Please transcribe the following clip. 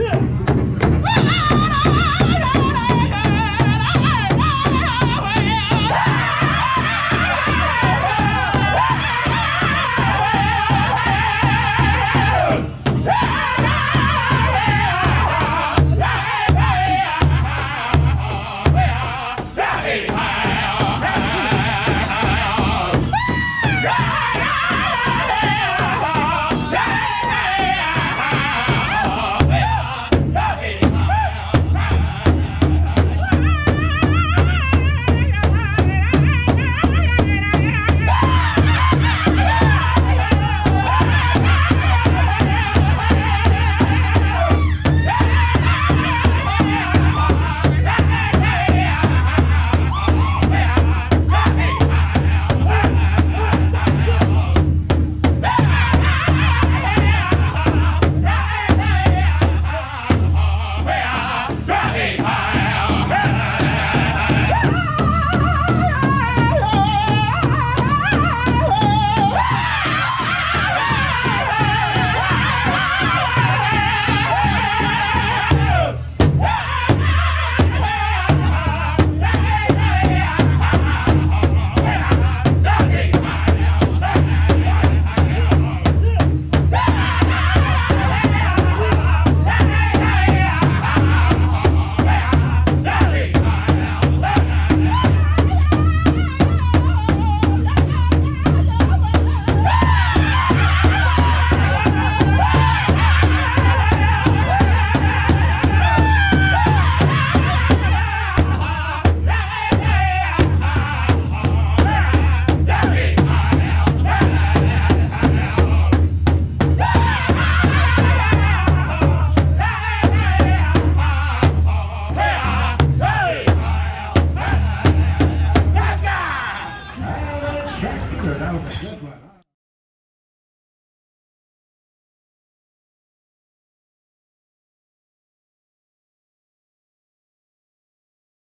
Yeah.